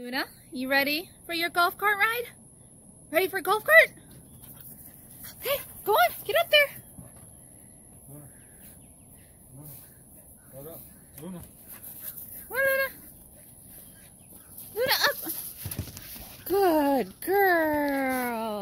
Luna, you ready for your golf cart ride? Ready for golf cart? Okay, go on, get up there. Luna. Come Luna. Luna, up. Good girl.